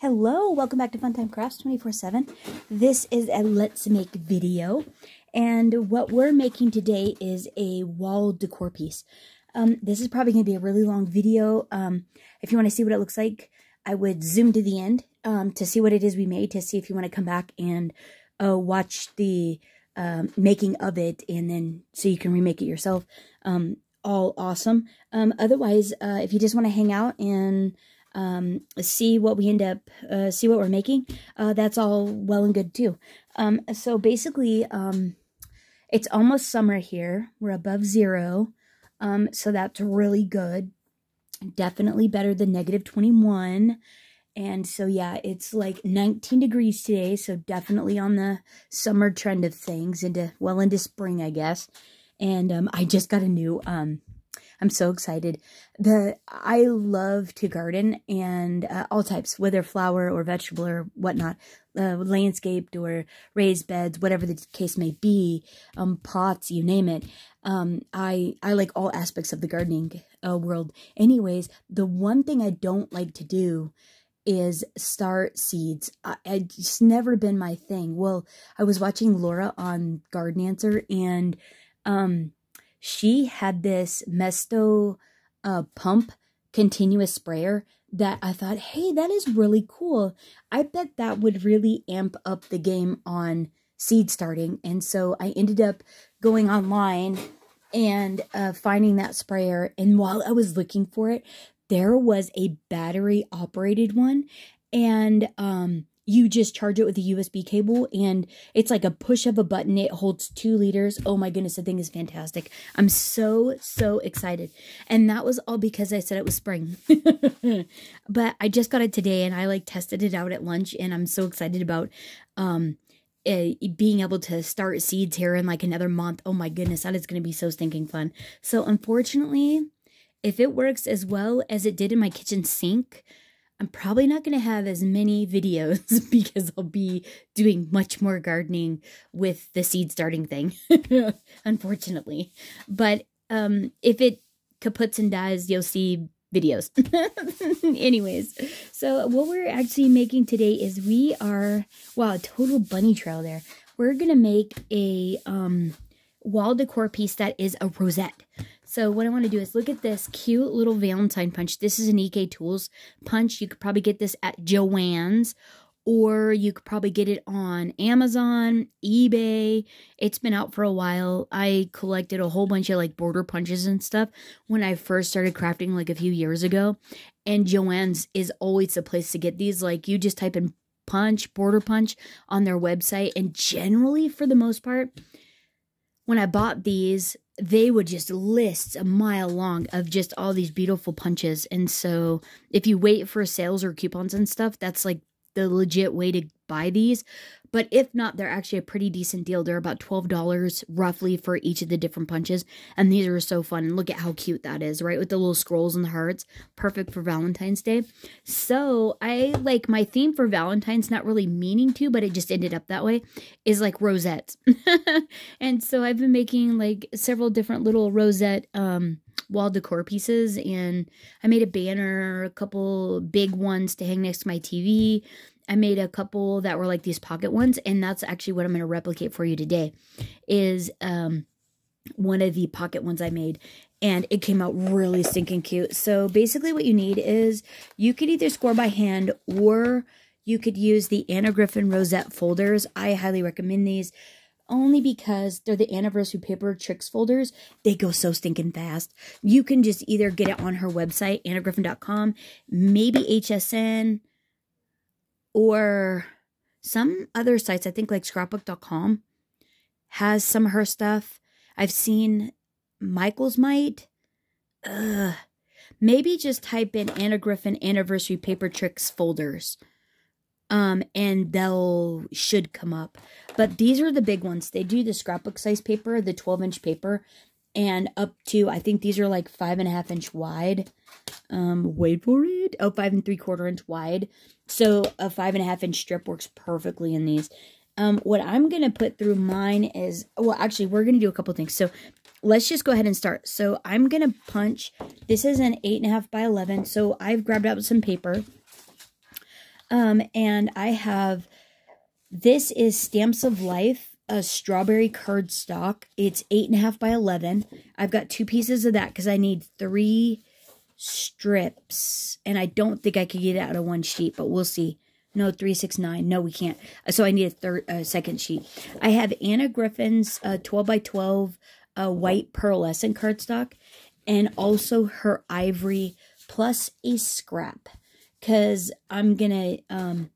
Hello, welcome back to Funtime Crafts 24-7. This is a Let's Make video, and what we're making today is a wall decor piece. Um, this is probably going to be a really long video. Um, if you want to see what it looks like, I would zoom to the end um, to see what it is we made, to see if you want to come back and uh, watch the um, making of it, and then so you can remake it yourself. Um, all awesome. Um, otherwise, uh, if you just want to hang out and um, see what we end up, uh, see what we're making, uh, that's all well and good too. Um, so basically, um, it's almost summer here. We're above zero. Um, so that's really good. Definitely better than negative 21. And so, yeah, it's like 19 degrees today. So definitely on the summer trend of things into, well, into spring, I guess. And, um, I just got a new, um, I'm so excited. The I love to garden and uh, all types, whether flower or vegetable or whatnot, uh, landscaped or raised beds, whatever the case may be, um, pots, you name it. Um, I I like all aspects of the gardening uh, world. Anyways, the one thing I don't like to do is start seeds. I, it's never been my thing. Well, I was watching Laura on Garden Answer and um she had this Mesto uh, pump continuous sprayer that I thought, hey, that is really cool. I bet that would really amp up the game on seed starting. And so I ended up going online and uh, finding that sprayer. And while I was looking for it, there was a battery operated one. And um, you just charge it with a USB cable and it's like a push of a button. It holds two liters. Oh my goodness, the thing is fantastic. I'm so, so excited. And that was all because I said it was spring. but I just got it today and I like tested it out at lunch and I'm so excited about um uh, being able to start seeds here in like another month. Oh my goodness, that is going to be so stinking fun. So unfortunately, if it works as well as it did in my kitchen sink, I'm probably not going to have as many videos because I'll be doing much more gardening with the seed starting thing, unfortunately. But um, if it kaputs and dies, you'll see videos. Anyways, so what we're actually making today is we are, wow, total bunny trail there. We're going to make a um, wall decor piece that is a rosette. So what I want to do is look at this cute little Valentine punch. This is an EK Tools punch. You could probably get this at Joann's or you could probably get it on Amazon, eBay. It's been out for a while. I collected a whole bunch of like border punches and stuff when I first started crafting like a few years ago. And Joann's is always the place to get these. Like you just type in punch, border punch on their website. And generally, for the most part, when I bought these, they would just list a mile long of just all these beautiful punches. And so if you wait for sales or coupons and stuff, that's like the legit way to buy these. But if not, they're actually a pretty decent deal. They're about $12 roughly for each of the different punches. And these are so fun. Look at how cute that is, right? With the little scrolls and the hearts. Perfect for Valentine's Day. So I like my theme for Valentine's, not really meaning to, but it just ended up that way, is like rosettes. and so I've been making like several different little rosette um wall decor pieces and I made a banner, a couple big ones to hang next to my TV. I made a couple that were like these pocket ones, and that's actually what I'm going to replicate for you today. Is um, one of the pocket ones I made, and it came out really stinking cute. So basically, what you need is you could either score by hand or you could use the Anna Griffin Rosette folders. I highly recommend these only because they're the anniversary paper tricks folders. They go so stinking fast. You can just either get it on her website, annagriffin.com, maybe HSN, or some other sites, I think like scrapbook.com has some of her stuff. I've seen Michael's might. Ugh. Maybe just type in Anna Griffin anniversary paper tricks folders. Um, and they'll should come up. But these are the big ones. They do the scrapbook size paper, the 12 inch paper, and up to I think these are like five and a half inch wide. Um, wait for it. Oh, five and three quarter inch wide. So a five and a half inch strip works perfectly in these. Um, what I'm gonna put through mine is well, actually, we're gonna do a couple things. So let's just go ahead and start. So I'm gonna punch. This is an eight and a half by eleven. So I've grabbed out some paper. Um, and I have, this is Stamps of Life, a strawberry cardstock. It's eight and a half by 11. I've got two pieces of that because I need three strips. And I don't think I could get it out of one sheet, but we'll see. No, 369. No, we can't. So I need a third, uh, second sheet. I have Anna Griffin's uh, 12 by 12 uh, white pearlescent cardstock and also her ivory plus a scrap because I'm going to um,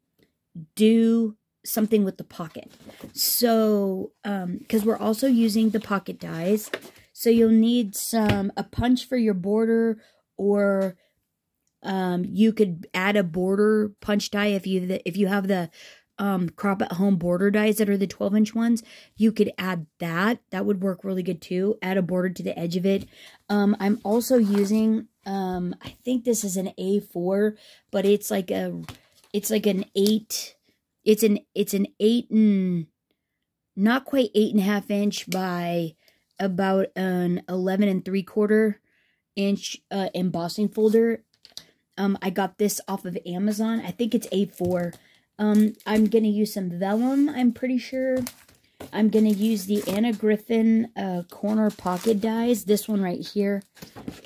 do something with the pocket. So, because um, we're also using the pocket dies, so you'll need some, a punch for your border or um, you could add a border punch die if you if you have the um, crop at home border dies that are the 12 inch ones. You could add that. That would work really good too. Add a border to the edge of it. Um, I'm also using um, I think this is an A4, but it's like a it's like an eight. It's an it's an eight and not quite eight and a half inch by about an 11 and three quarter inch uh, embossing folder um, I got this off of Amazon. I think it's A4. Um, I'm going to use some vellum, I'm pretty sure. I'm going to use the Anna Griffin uh, corner pocket dies. This one right here.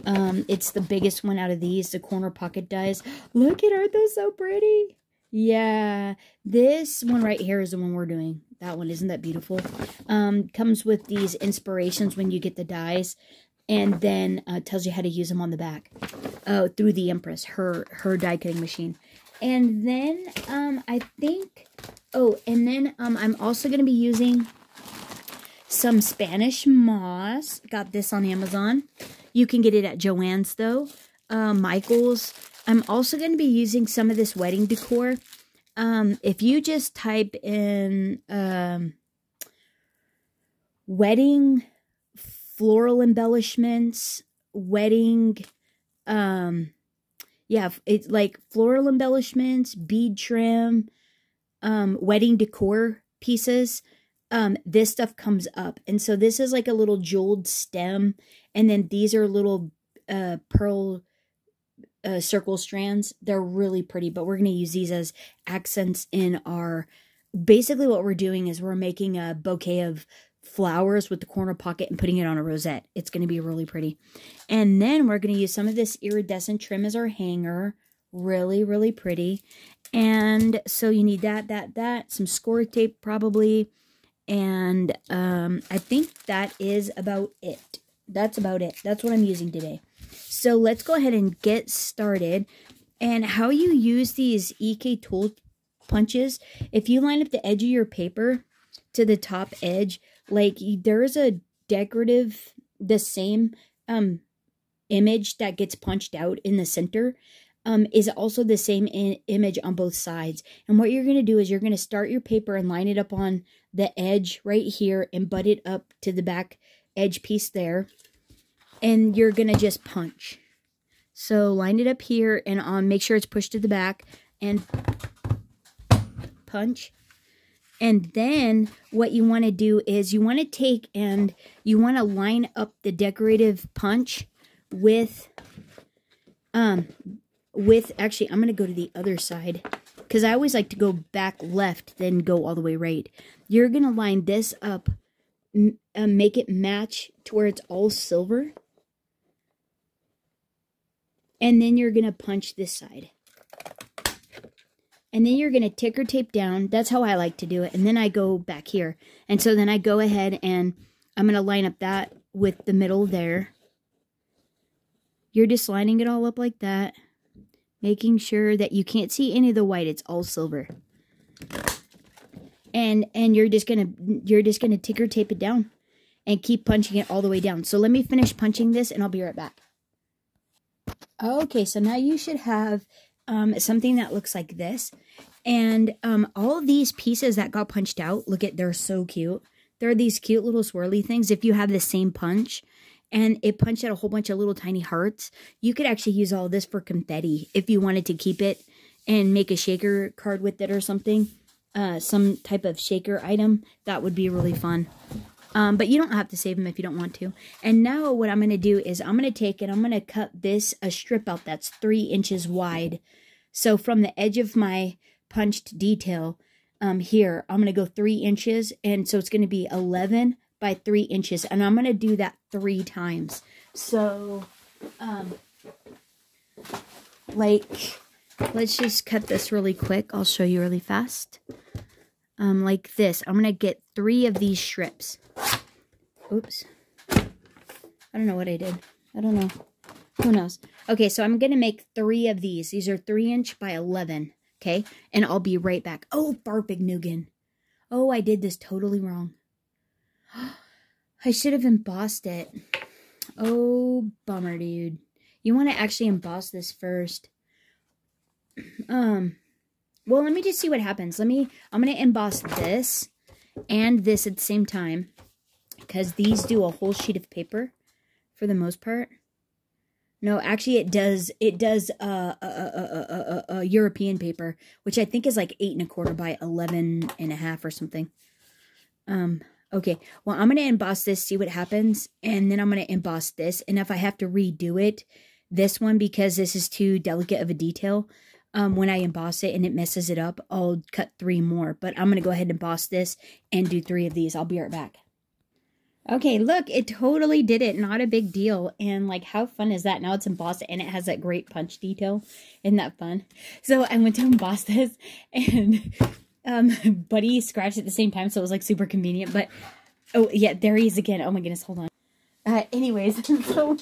Um, it's the biggest one out of these, the corner pocket dies. Look at, aren't those so pretty? Yeah, this one right here is the one we're doing. That one, isn't that beautiful? Um, comes with these inspirations when you get the dies and then uh, tells you how to use them on the back Oh, through the Empress, her her die cutting machine. And then um, I think, oh, and then um, I'm also going to be using some Spanish moss. Got this on Amazon. You can get it at Joann's though. Uh, Michael's. I'm also going to be using some of this wedding decor. Um, if you just type in um, wedding floral embellishments, wedding, um, yeah, it's like floral embellishments, bead trim, um, wedding decor pieces. Um, this stuff comes up. And so this is like a little jeweled stem. And then these are little uh, pearl uh, circle strands. They're really pretty, but we're going to use these as accents in our. Basically, what we're doing is we're making a bouquet of flowers with the corner pocket and putting it on a rosette. It's going to be really pretty. And then we're going to use some of this iridescent trim as our hanger. Really, really pretty. And so you need that, that, that. Some score tape probably. And um, I think that is about it. That's about it. That's what I'm using today. So let's go ahead and get started. And how you use these EK tool punches, if you line up the edge of your paper to the top edge, like there's a decorative the same um image that gets punched out in the center um is also the same image on both sides. And what you're going to do is you're going to start your paper and line it up on the edge right here and butt it up to the back edge piece there. And you're going to just punch. So line it up here and on make sure it's pushed to the back and punch and then what you want to do is you want to take and you want to line up the decorative punch with um with actually I'm going to go to the other side cuz I always like to go back left then go all the way right. You're going to line this up uh, make it match to where it's all silver. And then you're going to punch this side. And then you're going to ticker tape down. That's how I like to do it. And then I go back here. And so then I go ahead and I'm going to line up that with the middle there. You're just lining it all up like that. Making sure that you can't see any of the white. It's all silver. And and you're just going to you're just going to ticker tape it down and keep punching it all the way down. So let me finish punching this and I'll be right back. Okay, so now you should have um, something that looks like this. And um, all these pieces that got punched out, look at, they're so cute. There are these cute little swirly things. If you have the same punch and it punched out a whole bunch of little tiny hearts, you could actually use all this for confetti if you wanted to keep it and make a shaker card with it or something. Uh, some type of shaker item. That would be really fun. Um, but you don't have to save them if you don't want to. And now what I'm going to do is I'm going to take it, I'm going to cut this, a strip out that's three inches wide. So from the edge of my punched detail um, here. I'm going to go three inches, and so it's going to be 11 by three inches, and I'm going to do that three times. So, um, like, let's just cut this really quick. I'll show you really fast. Um, like this. I'm going to get three of these strips. Oops. I don't know what I did. I don't know. Who knows? Okay, so I'm going to make three of these. These are 3 inch by 11. Okay, and I'll be right back. Oh, Farpig Nugan. Oh, I did this totally wrong. I should have embossed it. Oh, bummer, dude. You want to actually emboss this first. Um, well, let me just see what happens. Let me, I'm going to emboss this and this at the same time. Because these do a whole sheet of paper for the most part. No, actually, it does. It does uh, a, a, a, a, European paper, which I think is like eight and a quarter by eleven and a half or something. Um. Okay. Well, I'm gonna emboss this, see what happens, and then I'm gonna emboss this. And if I have to redo it, this one because this is too delicate of a detail, um, when I emboss it and it messes it up, I'll cut three more. But I'm gonna go ahead and emboss this and do three of these. I'll be right back. Okay, look, it totally did it. Not a big deal. And like, how fun is that? Now it's embossed and it has that great punch detail. Isn't that fun? So I went to emboss this and um, Buddy scratched at the same time. So it was like super convenient. But, oh yeah, there he is again. Oh my goodness, hold on. Uh, anyways, so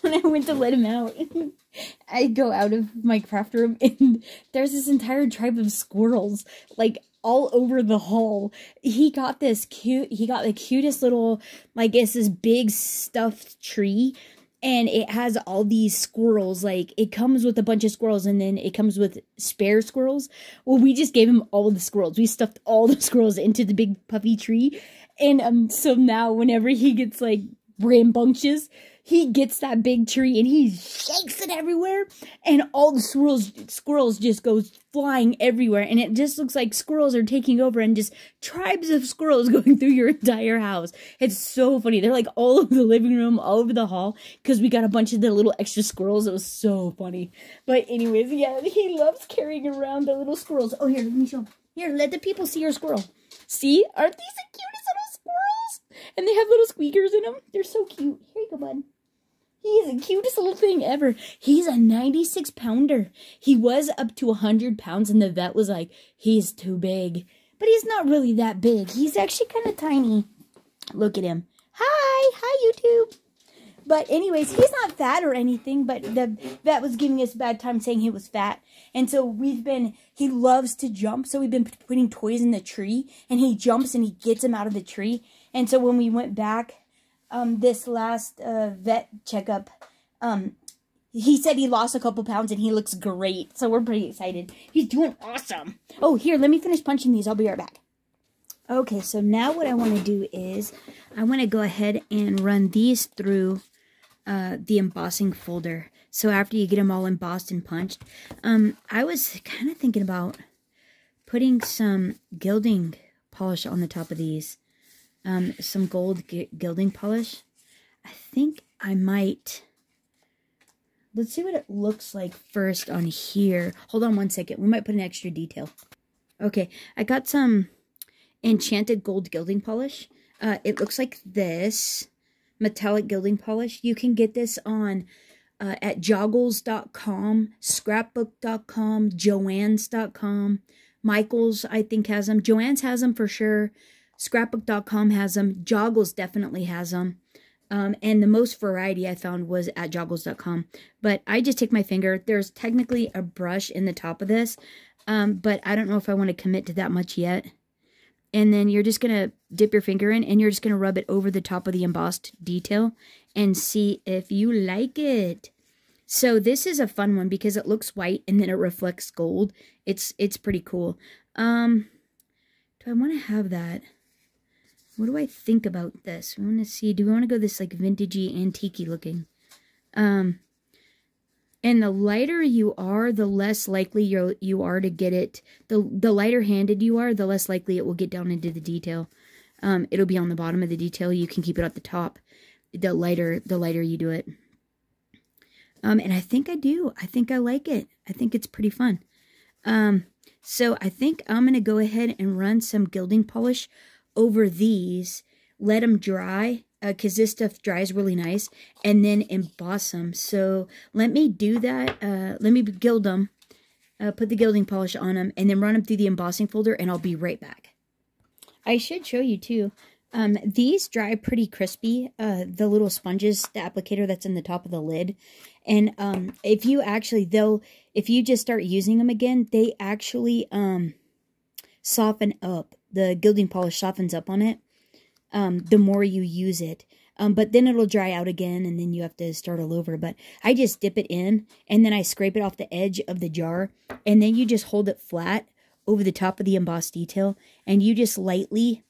when I went to let him out, I go out of my craft room and there's this entire tribe of squirrels. Like, all over the hall. He got this cute, he got the cutest little, like, it's this big stuffed tree. And it has all these squirrels. Like, it comes with a bunch of squirrels and then it comes with spare squirrels. Well, we just gave him all the squirrels. We stuffed all the squirrels into the big puffy tree. And um, so now, whenever he gets, like, rambunctious, he gets that big tree and he shakes it everywhere and all the squirrels squirrels just goes flying everywhere. And it just looks like squirrels are taking over and just tribes of squirrels going through your entire house. It's so funny. They're like all over the living room all over the hall because we got a bunch of the little extra squirrels. It was so funny. But anyways yeah he loves carrying around the little squirrels. Oh here let me show here let the people see your squirrel. See? Aren't these the cutest little squirrels? And they have little squeakers in them they're so cute. Here you go bud He's the cutest little thing ever. He's a 96 pounder. He was up to 100 pounds, and the vet was like, he's too big. But he's not really that big. He's actually kind of tiny. Look at him. Hi. Hi, YouTube. But anyways, he's not fat or anything, but the vet was giving us a bad time saying he was fat. And so we've been, he loves to jump, so we've been putting toys in the tree, and he jumps and he gets him out of the tree. And so when we went back um, this last uh, vet checkup, um, he said he lost a couple pounds and he looks great. So we're pretty excited. He's doing awesome. Oh, here, let me finish punching these. I'll be right back. Okay, so now what I want to do is I want to go ahead and run these through uh, the embossing folder. So after you get them all embossed and punched, um, I was kind of thinking about putting some gilding polish on the top of these um, some gold gilding polish. I think I might... Let's see what it looks like first on here. Hold on one second. We might put an extra detail. Okay, I got some enchanted gold gilding polish. Uh, it looks like this. Metallic gilding polish. You can get this on uh, at joggles.com, scrapbook.com, joann's.com. Michael's, I think, has them. Joann's has them for sure. Scrapbook.com has them. Joggles definitely has them. Um, and the most variety I found was at joggles.com. But I just take my finger. There's technically a brush in the top of this, um, but I don't know if I want to commit to that much yet. And then you're just going to dip your finger in and you're just going to rub it over the top of the embossed detail and see if you like it. So this is a fun one because it looks white and then it reflects gold. It's it's pretty cool. Um, do I want to have that? What do I think about this? I want to see, do we want to go this like vintagey, antique looking? Um, and the lighter you are, the less likely you you are to get it. The the lighter handed you are, the less likely it will get down into the detail. Um, it'll be on the bottom of the detail. You can keep it at the top. The lighter the lighter you do it. Um, and I think I do. I think I like it. I think it's pretty fun. Um, So I think I'm going to go ahead and run some gilding polish over these, let them dry, because uh, this stuff dries really nice, and then emboss them. So let me do that. Uh, let me gild them, uh, put the gilding polish on them, and then run them through the embossing folder, and I'll be right back. I should show you, too. Um, these dry pretty crispy, uh, the little sponges, the applicator that's in the top of the lid. And um, if you actually, they'll, if you just start using them again, they actually um, soften up. The gilding polish softens up on it um, the more you use it. Um, but then it'll dry out again and then you have to start all over. But I just dip it in and then I scrape it off the edge of the jar and then you just hold it flat over the top of the embossed detail and you just lightly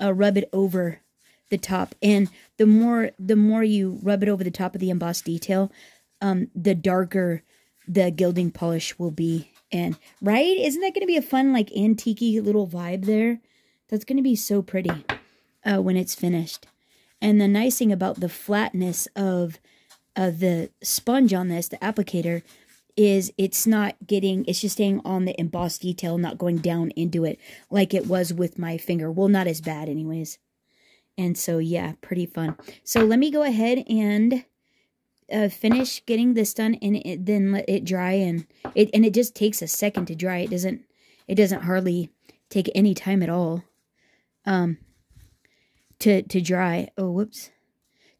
uh, rub it over the top. And the more the more you rub it over the top of the embossed detail, um, the darker the gilding polish will be. And right, isn't that going to be a fun like antique little vibe there? That's going to be so pretty uh, when it's finished. And the nice thing about the flatness of uh, the sponge on this, the applicator, is it's not getting, it's just staying on the embossed detail, not going down into it like it was with my finger. Well, not as bad anyways. And so, yeah, pretty fun. So let me go ahead and uh, finish getting this done and it, then let it dry and it and it just takes a second to dry. It doesn't it doesn't hardly take any time at all. Um, to, to dry. Oh, whoops.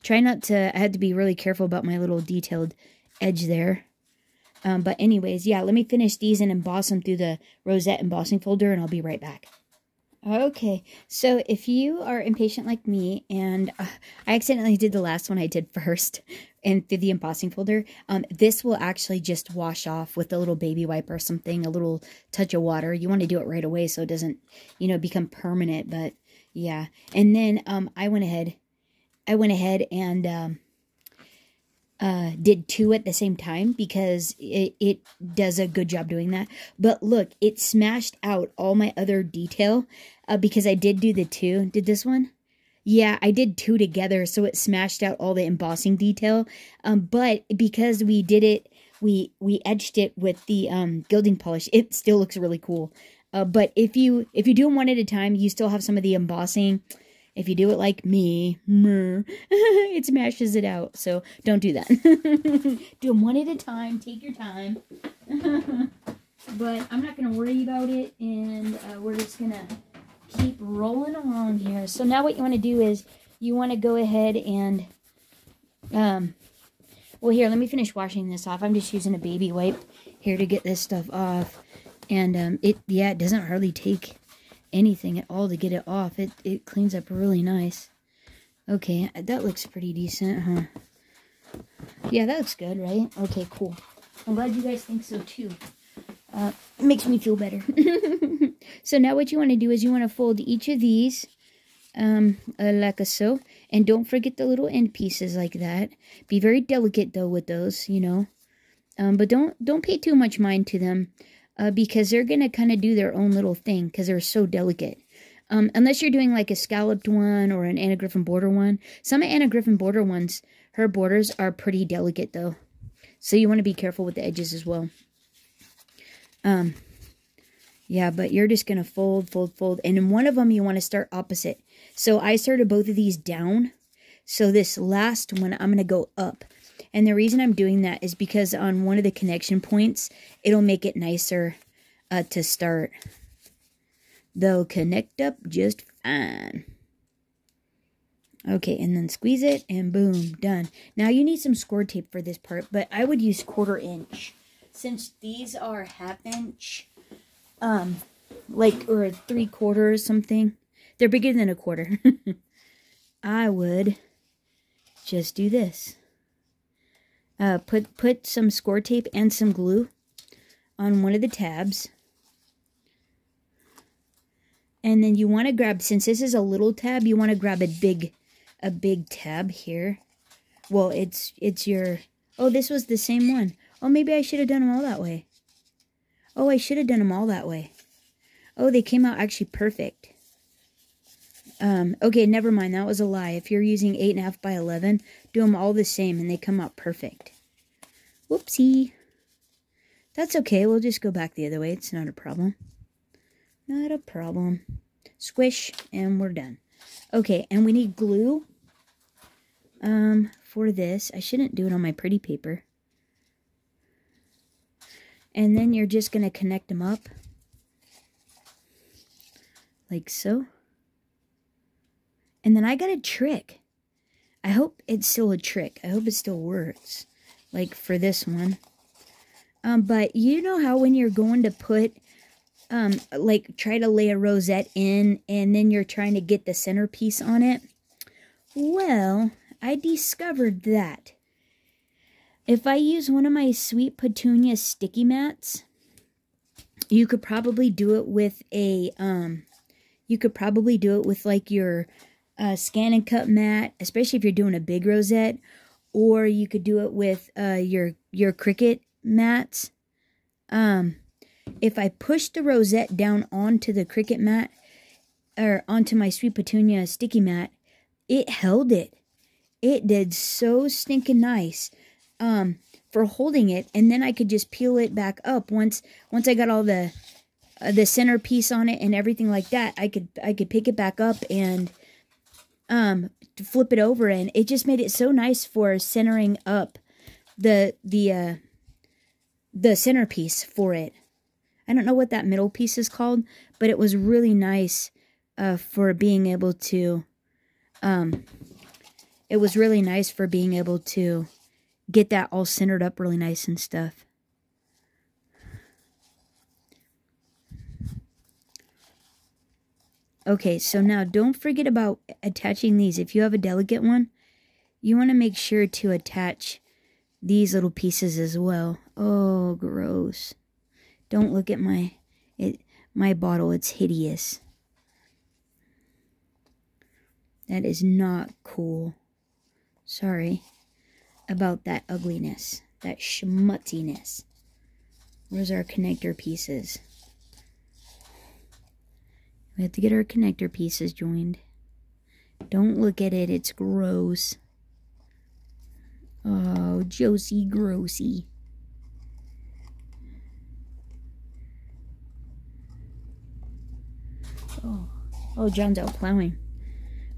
Try not to, I had to be really careful about my little detailed edge there. Um, but anyways, yeah, let me finish these and emboss them through the rosette embossing folder and I'll be right back. Okay, so if you are impatient like me, and uh, I accidentally did the last one I did first and through the embossing folder, um, this will actually just wash off with a little baby wipe or something, a little touch of water. You want to do it right away so it doesn't, you know, become permanent, but yeah. And then um, I went ahead, I went ahead and um, uh, did two at the same time because it, it does a good job doing that. But look, it smashed out all my other detail uh, because I did do the two. Did this one? Yeah, I did two together, so it smashed out all the embossing detail. Um, but because we did it, we we edged it with the um, gilding polish. It still looks really cool. Uh, but if you if you do them one at a time, you still have some of the embossing. If you do it like me, it smashes it out. So don't do that. do them one at a time. Take your time. but I'm not going to worry about it. And uh, we're just going to keep rolling along here. So now what you want to do is you want to go ahead and... um. Well, here, let me finish washing this off. I'm just using a baby wipe here to get this stuff off. And um, it, yeah, it doesn't hardly take anything at all to get it off. It, it cleans up really nice. Okay, that looks pretty decent, huh? Yeah, that looks good, right? Okay, cool. I'm glad you guys think so, too. Uh, makes me feel better. so now what you want to do is you want to fold each of these um, uh, like so. And don't forget the little end pieces like that. Be very delicate, though, with those, you know. Um, but don't don't pay too much mind to them uh, because they're going to kind of do their own little thing because they're so delicate. Um, unless you're doing like a scalloped one or an Anna Griffin border one. Some Anna Griffin border ones, her borders are pretty delicate though. So you want to be careful with the edges as well. Um, yeah, but you're just going to fold, fold, fold. And in one of them, you want to start opposite. So I started both of these down. So this last one, I'm going to go up. And the reason I'm doing that is because on one of the connection points, it'll make it nicer uh, to start. They'll connect up just fine. Okay, and then squeeze it, and boom, done. Now you need some score tape for this part, but I would use quarter inch. Since these are half inch, um, like, or three quarter or something. They're bigger than a quarter. I would just do this uh, put put some score tape and some glue on one of the tabs. And then you want to grab, since this is a little tab, you want to grab a big, a big tab here. Well, it's, it's your, oh, this was the same one. Oh, maybe I should have done them all that way. Oh, I should have done them all that way. Oh, they came out actually perfect. Um, okay, never mind. That was a lie. If you're using 8.5 by 11, do them all the same and they come out perfect. Whoopsie. That's okay. We'll just go back the other way. It's not a problem. Not a problem. Squish, and we're done. Okay, and we need glue um, for this. I shouldn't do it on my pretty paper. And then you're just going to connect them up. Like so. And then I got a trick. I hope it's still a trick. I hope it still works. Like for this one. Um, but you know how when you're going to put, um, like try to lay a rosette in and then you're trying to get the centerpiece on it? Well, I discovered that if I use one of my Sweet Petunia sticky mats, you could probably do it with a, um, you could probably do it with like your uh, scan and cut mat, especially if you're doing a big rosette, or you could do it with uh, your your Cricut mats. Um, if I push the rosette down onto the Cricut mat, or onto my Sweet Petunia sticky mat, it held it. It did so stinking nice um, for holding it, and then I could just peel it back up once once I got all the uh, the centerpiece on it and everything like that. I could I could pick it back up and um to flip it over, and it just made it so nice for centering up the the uh, the centerpiece for it. I don't know what that middle piece is called, but it was really nice uh, for being able to. Um, it was really nice for being able to get that all centered up really nice and stuff. Okay, so now don't forget about attaching these. If you have a delicate one, you want to make sure to attach these little pieces as well. Oh, gross. Don't look at my it my bottle. It's hideous. That is not cool. Sorry about that ugliness, that schmutziness. Where's our connector pieces? We have to get our connector pieces joined. Don't look at it, it's gross. Oh, Josie Grossy. Oh, oh, John's out plowing.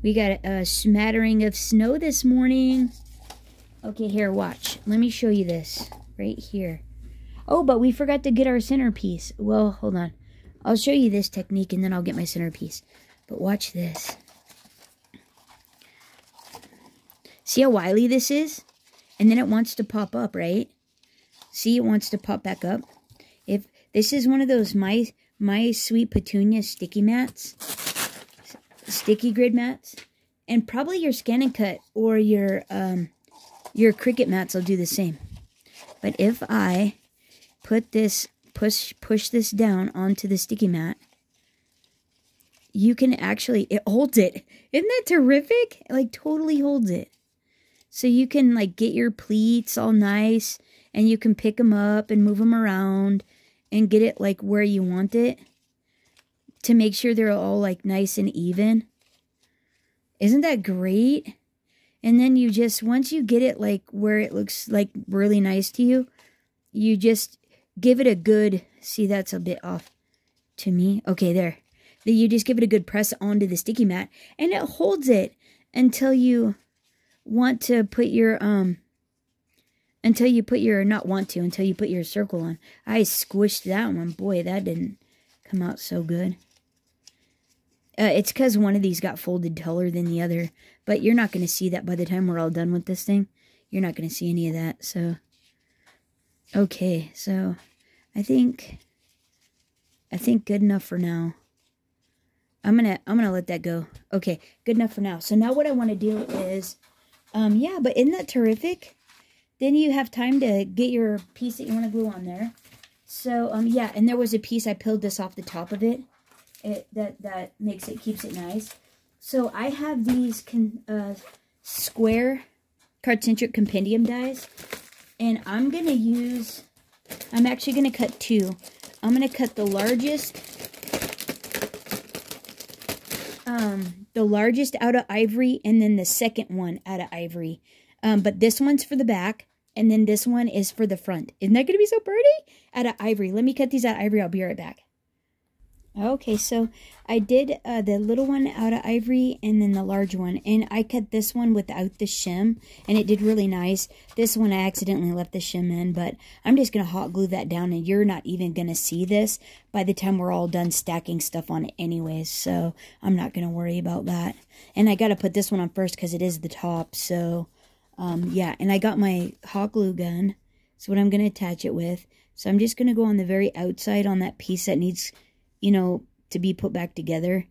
We got a smattering of snow this morning. Okay, here, watch. Let me show you this right here. Oh, but we forgot to get our centerpiece. Well, hold on. I'll show you this technique and then I'll get my centerpiece. But watch this. See how wily this is? And then it wants to pop up, right? See, it wants to pop back up. If this is one of those my my sweet petunia sticky mats, sticky grid mats, and probably your scan and cut or your um your Cricut mats will do the same. But if I put this, push, push this down onto the sticky mat, you can actually, it holds it. Isn't that terrific? It like totally holds it. So you can like get your pleats all nice and you can pick them up and move them around and get it like where you want it to make sure they're all like nice and even. Isn't that great? And then you just, once you get it like where it looks like really nice to you, you just give it a good, see that's a bit off to me. Okay, there. Then you just give it a good press onto the sticky mat and it holds it until you want to put your, um, until you put your, not want to, until you put your circle on. I squished that one. Boy, that didn't come out so good. Uh, it's because one of these got folded taller than the other. But you're not going to see that by the time we're all done with this thing. You're not going to see any of that. So, okay. So, I think, I think good enough for now. I'm going to, I'm going to let that go. Okay. Good enough for now. So now what I want to do is, um, yeah, but isn't that terrific? Then you have time to get your piece that you want to glue on there. So, um, yeah, and there was a piece, I peeled this off the top of it it that that makes it keeps it nice. So I have these con, uh, square cardcentric compendium dies, and I'm gonna use. I'm actually gonna cut two. I'm gonna cut the largest. Um, the largest out of ivory, and then the second one out of ivory. Um, but this one's for the back, And then this one is for the front. Isn't that going to be so pretty? Out of ivory. Let me cut these out of ivory. I'll be right back. Okay, so I did uh, the little one out of ivory and then the large one. And I cut this one without the shim, and it did really nice. This one I accidentally left the shim in, but I'm just going to hot glue that down, and you're not even going to see this by the time we're all done stacking stuff on it anyways. So I'm not going to worry about that. And I got to put this one on first because it is the top. So, um, yeah, and I got my hot glue gun. So what I'm going to attach it with. So I'm just going to go on the very outside on that piece that needs you know, to be put back together.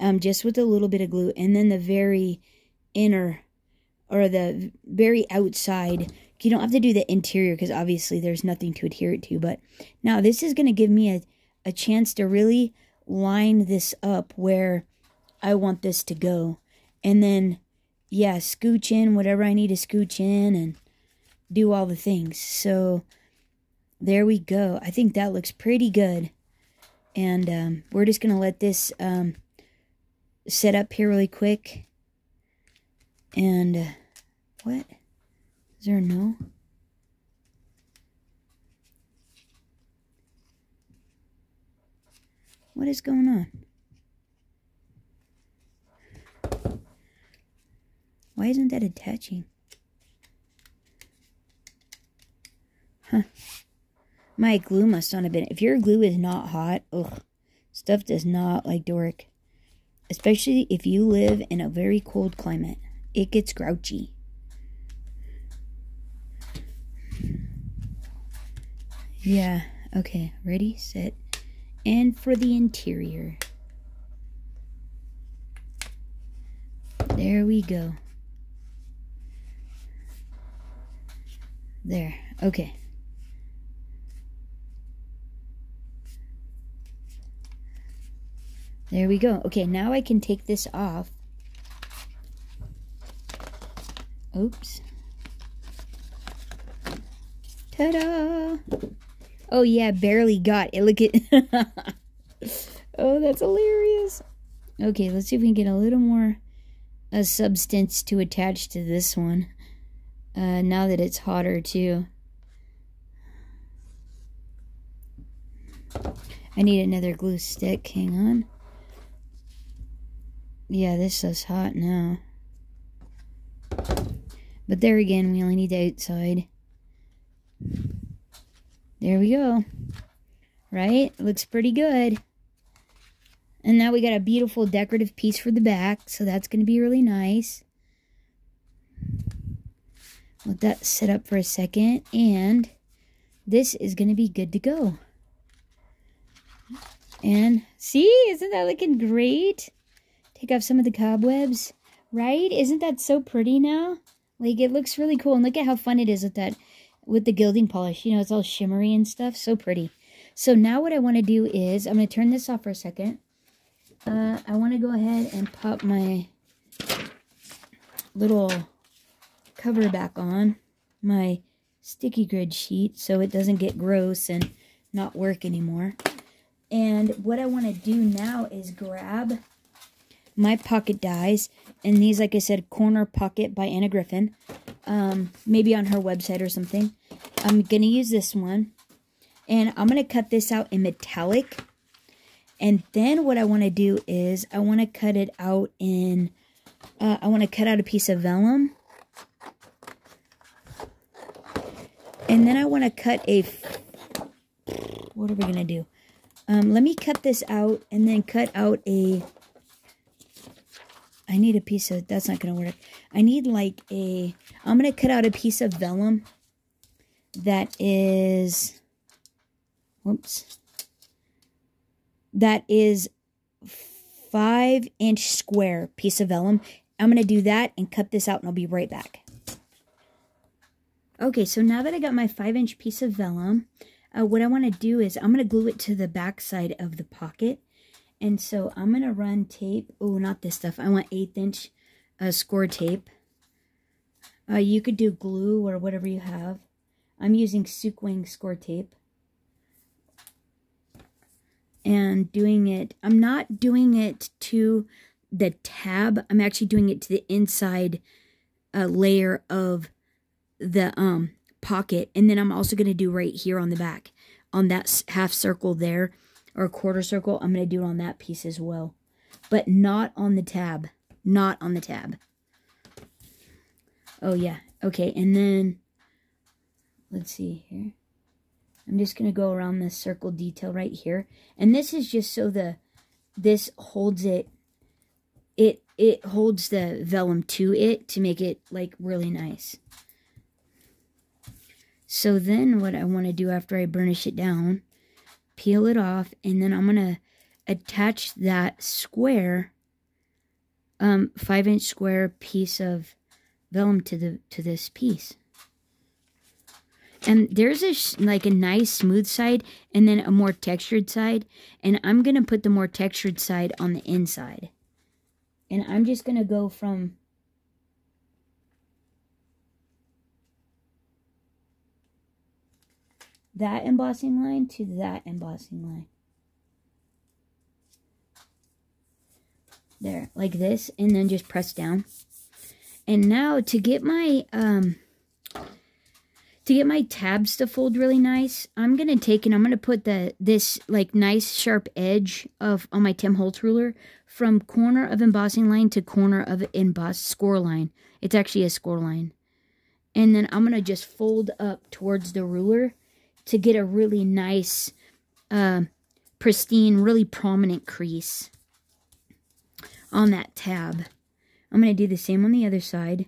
Um, just with a little bit of glue. And then the very inner, or the very outside, you don't have to do the interior because obviously there's nothing to adhere it to. But now this is going to give me a, a chance to really line this up where I want this to go. And then, yeah, scooch in whatever I need to scooch in and do all the things. So there we go. I think that looks pretty good. And um, we're just going to let this um, set up here really quick. And uh, what? Is there no? What is going on? Why isn't that attaching? Huh. My glue must not have been. If your glue is not hot, ugh, stuff does not like Doric. Especially if you live in a very cold climate. It gets grouchy. Yeah, okay. Ready, set, and for the interior. There we go. There, okay. There we go. Okay, now I can take this off. Oops. Ta-da! Oh yeah, barely got it. Look at... oh, that's hilarious. Okay, let's see if we can get a little more uh, substance to attach to this one. Uh, now that it's hotter too. I need another glue stick. Hang on. Yeah, this is hot now. But there again, we only need the outside. There we go. Right? Looks pretty good. And now we got a beautiful decorative piece for the back, so that's going to be really nice. Let that sit up for a second, and this is going to be good to go. And see, isn't that looking great? Take off some of the cobwebs, right? Isn't that so pretty now? Like, it looks really cool. And look at how fun it is with that, with the gilding polish. You know, it's all shimmery and stuff. So pretty. So now what I want to do is, I'm going to turn this off for a second. Uh, I want to go ahead and pop my little cover back on my sticky grid sheet so it doesn't get gross and not work anymore. And what I want to do now is grab my pocket dies. And these, like I said, Corner Pocket by Anna Griffin. Um, maybe on her website or something. I'm going to use this one. And I'm going to cut this out in metallic. And then what I want to do is I want to cut it out in... Uh, I want to cut out a piece of vellum. And then I want to cut a... What are we going to do? Um, let me cut this out and then cut out a I need a piece of, that's not going to work. I need like a, I'm going to cut out a piece of vellum that is, whoops, that is five inch square piece of vellum. I'm going to do that and cut this out and I'll be right back. Okay, so now that I got my five inch piece of vellum, uh, what I want to do is I'm going to glue it to the back side of the pocket. And so I'm going to run tape. Oh, not this stuff. I want eighth inch uh, score tape. Uh, you could do glue or whatever you have. I'm using Sukewing score tape. And doing it, I'm not doing it to the tab. I'm actually doing it to the inside uh, layer of the um pocket. And then I'm also going to do right here on the back, on that half circle there, or a quarter circle. I'm going to do it on that piece as well. But not on the tab. Not on the tab. Oh, yeah. Okay, and then, let's see here. I'm just going to go around this circle detail right here. And this is just so the, this holds it, it, it holds the vellum to it to make it, like, really nice. So then what I want to do after I burnish it down, peel it off, and then I'm going to attach that square, um, five inch square piece of vellum to the to this piece. And there's a like a nice smooth side and then a more textured side. And I'm going to put the more textured side on the inside. And I'm just going to go from that embossing line to that embossing line. There, like this, and then just press down. And now to get my, um, to get my tabs to fold really nice, I'm going to take and I'm going to put the this like nice sharp edge of on my Tim Holtz ruler from corner of embossing line to corner of emboss score line. It's actually a score line. And then I'm going to just fold up towards the ruler to get a really nice, uh, pristine, really prominent crease on that tab. I'm going to do the same on the other side.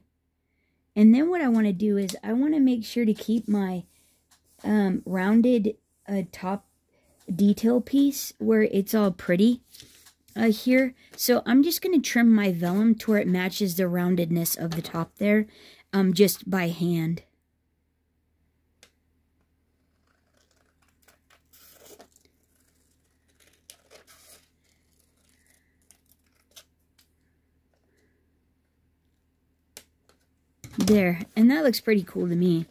And then what I want to do is I want to make sure to keep my um, rounded uh, top detail piece where it's all pretty uh, here. So I'm just going to trim my vellum to where it matches the roundedness of the top there um, just by hand. There, and that looks pretty cool to me.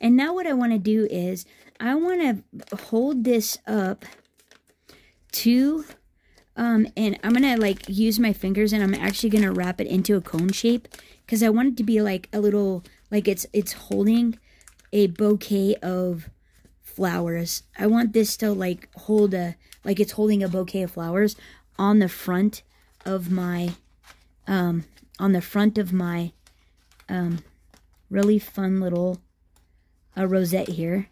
And now what I want to do is, I want to hold this up to, um, and I'm going to like use my fingers and I'm actually going to wrap it into a cone shape because I want it to be like a little, like it's, it's holding a bouquet of flowers. I want this to like hold a, like it's holding a bouquet of flowers on the front of my, um, on the front of my, um, really fun little uh, rosette here.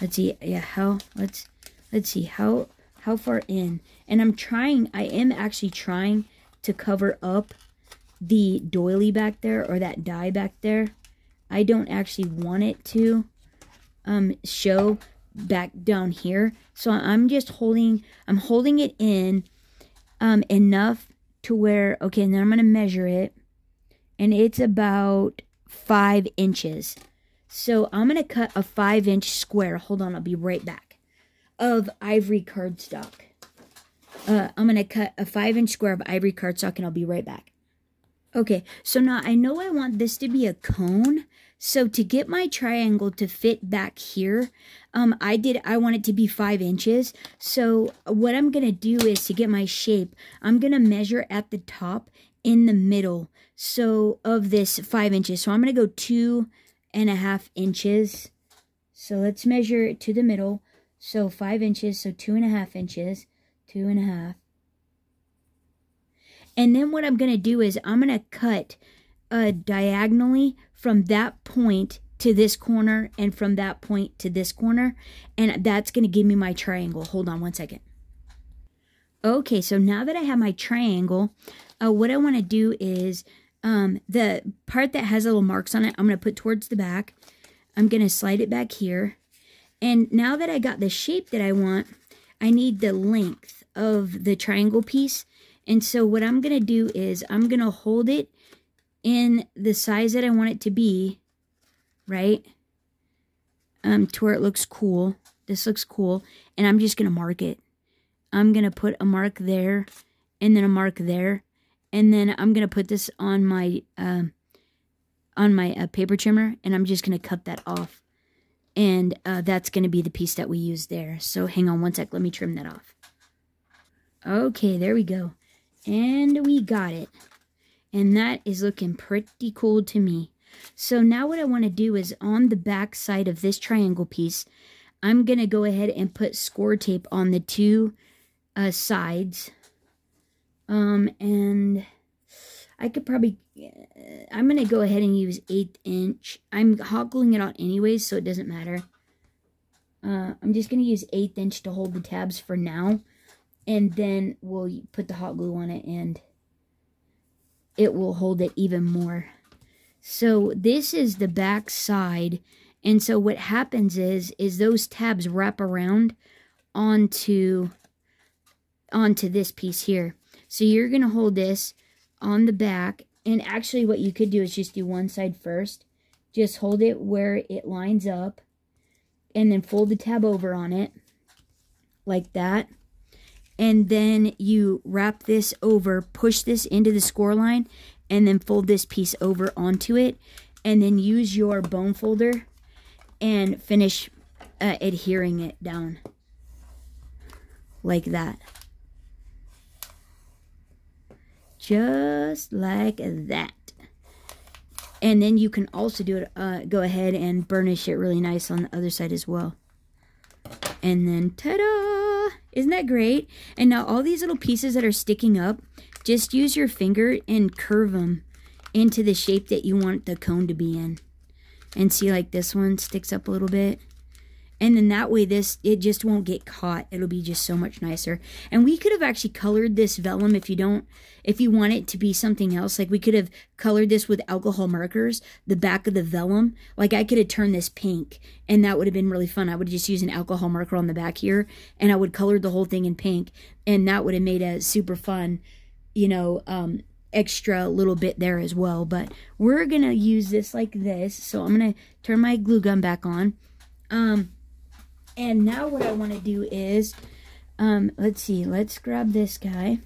Let's see, yeah, how, let's, let's see, how, how far in? And I'm trying, I am actually trying to cover up the doily back there, or that die back there. I don't actually want it to um, show back down here. So I'm just holding, I'm holding it in um, enough to where, okay, and then I'm going to measure it. And it's about five inches. So I'm going to cut a five inch square. Hold on, I'll be right back. Of ivory cardstock. Uh, I'm going to cut a five inch square of ivory cardstock and I'll be right back. Okay, so now I know I want this to be a cone. So to get my triangle to fit back here, um, I did, I want it to be five inches. So what I'm going to do is to get my shape, I'm going to measure at the top in the middle so of this five inches. So I'm going to go two and a half inches. So let's measure it to the middle. So five inches, so two and a half inches, two and a half. And then what I'm going to do is I'm going to cut uh, diagonally from that point to this corner and from that point to this corner. And that's going to give me my triangle. Hold on one second. Okay, so now that I have my triangle, uh, what I want to do is um, the part that has little marks on it, I'm going to put towards the back. I'm going to slide it back here. And now that I got the shape that I want, I need the length of the triangle piece. And so what I'm going to do is I'm going to hold it in the size that I want it to be, right? Um, to where it looks cool. This looks cool. And I'm just going to mark it. I'm going to put a mark there and then a mark there and then I'm gonna put this on my um, on my uh, paper trimmer, and I'm just gonna cut that off, and uh, that's gonna be the piece that we use there. So hang on one sec, let me trim that off. Okay, there we go, and we got it, and that is looking pretty cool to me. So now what I want to do is on the back side of this triangle piece, I'm to go ahead and put score tape on the two uh, sides. Um, and I could probably, I'm going to go ahead and use eighth inch. I'm hot gluing it on anyways, so it doesn't matter. Uh, I'm just going to use eighth inch to hold the tabs for now. And then we'll put the hot glue on it and it will hold it even more. So this is the back side. And so what happens is, is those tabs wrap around onto, onto this piece here. So you're going to hold this on the back. And actually what you could do is just do one side first. Just hold it where it lines up. And then fold the tab over on it. Like that. And then you wrap this over, push this into the score line. And then fold this piece over onto it. And then use your bone folder and finish uh, adhering it down. Like that. Just like that. And then you can also do it, uh, go ahead and burnish it really nice on the other side as well. And then, ta-da! Isn't that great? And now all these little pieces that are sticking up, just use your finger and curve them into the shape that you want the cone to be in. And see like this one sticks up a little bit. And then that way this, it just won't get caught. It'll be just so much nicer. And we could have actually colored this vellum if you don't, if you want it to be something else. Like we could have colored this with alcohol markers, the back of the vellum. Like I could have turned this pink and that would have been really fun. I would have just used an alcohol marker on the back here and I would color the whole thing in pink. And that would have made a super fun, you know, um, extra little bit there as well. But we're to use this like this. So I'm to turn my glue gun back on. Um, and now what I want to do is, um, let's see, let's grab this guy.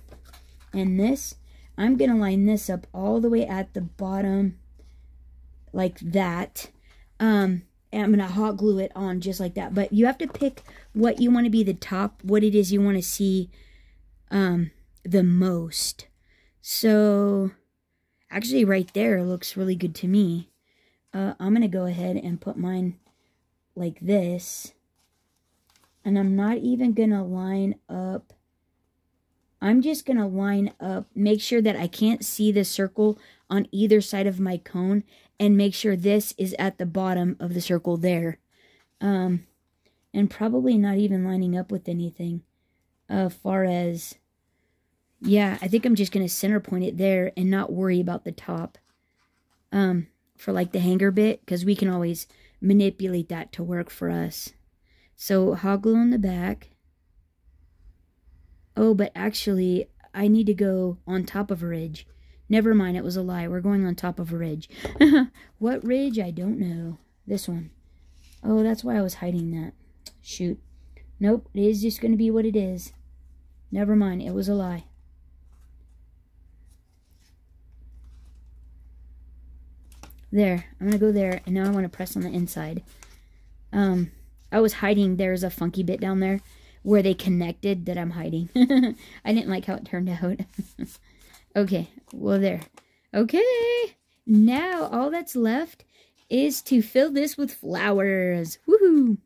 And this, I'm going to line this up all the way at the bottom, like that. Um, and I'm going to hot glue it on just like that. But you have to pick what you want to be the top, what it is you want to see um, the most. So, actually right there looks really good to me. Uh, I'm going to go ahead and put mine like this. And I'm not even going to line up. I'm just going to line up, make sure that I can't see the circle on either side of my cone. And make sure this is at the bottom of the circle there. Um, and probably not even lining up with anything. As uh, far as, yeah, I think I'm just going to center point it there and not worry about the top. Um, for like the hanger bit, because we can always manipulate that to work for us. So hot glue on the back. Oh, but actually, I need to go on top of a ridge. Never mind, it was a lie. We're going on top of a ridge. what ridge? I don't know. This one. Oh, that's why I was hiding that. Shoot. Nope, it is just going to be what it is. Never mind, it was a lie. There, I'm going to go there, and now I want to press on the inside. Um... I was hiding. There's a funky bit down there where they connected that I'm hiding. I didn't like how it turned out. okay, well there. Okay, now all that's left is to fill this with flowers. Woohoo!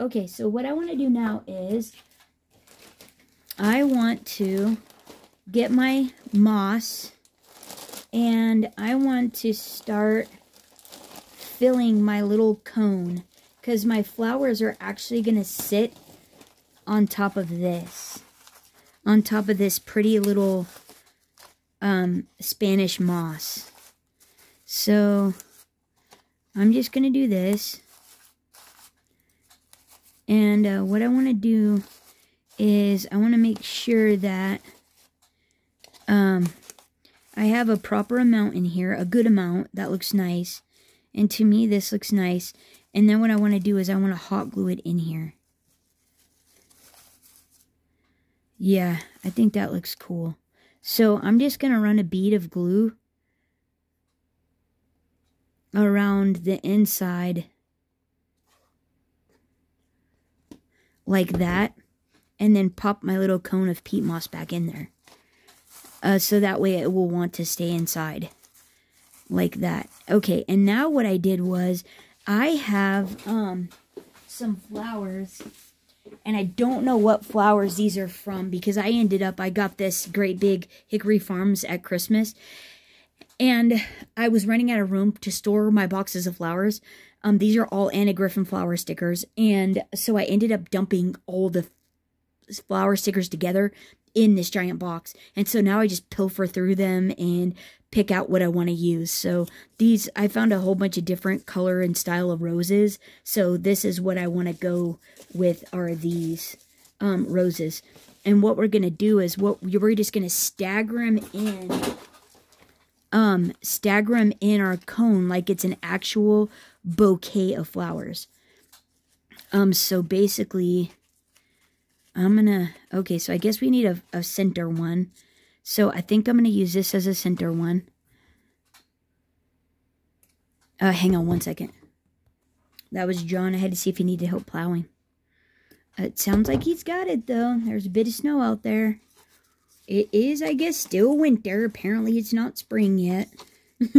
Okay, so what I want to do now is I want to get my moss and I want to start filling my little cone because my flowers are actually going to sit on top of this. On top of this pretty little um, Spanish moss. So, I'm just going to do this. And uh, what I want to do is I want to make sure that um, I have a proper amount in here, a good amount that looks nice. And to me, this looks nice. And then what I want to do is I want to hot glue it in here. Yeah, I think that looks cool. So I'm just going to run a bead of glue around the inside like that and then pop my little cone of peat moss back in there. Uh, so that way it will want to stay inside. like that. Okay, and now what I did was I have um some flowers and I don't know what flowers these are from because I ended up I got this great big Hickory Farms at Christmas and I was running out of room to store my boxes of flowers. Um, these are all Anna Griffin flower stickers, and so I ended up dumping all the flower stickers together in this giant box. And so now I just pilfer through them and pick out what I want to use. So these, I found a whole bunch of different color and style of roses. So this is what I want to go with are these um, roses. And what we're going to do is what we're just going to stagger them in um, stagger them in our cone like it's an actual bouquet of flowers. Um, so basically, I'm gonna, okay, so I guess we need a, a center one. So I think I'm gonna use this as a center one. Uh, hang on one second. That was John. I had to see if he needed help plowing. It sounds like he's got it, though. There's a bit of snow out there. It is, I guess, still winter. Apparently, it's not spring yet.